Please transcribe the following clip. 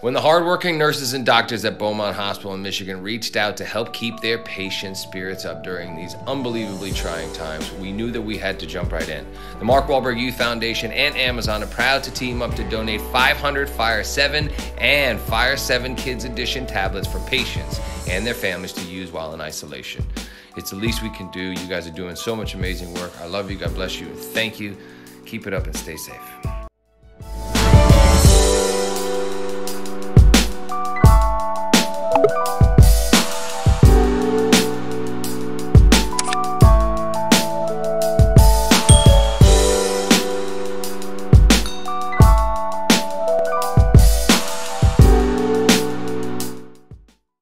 When the hardworking nurses and doctors at Beaumont Hospital in Michigan reached out to help keep their patients' spirits up during these unbelievably trying times, we knew that we had to jump right in. The Mark Wahlberg Youth Foundation and Amazon are proud to team up to donate 500 Fire 7 and Fire 7 Kids Edition tablets for patients and their families to use while in isolation. It's the least we can do. You guys are doing so much amazing work. I love you. God bless you. Thank you. Keep it up and stay safe.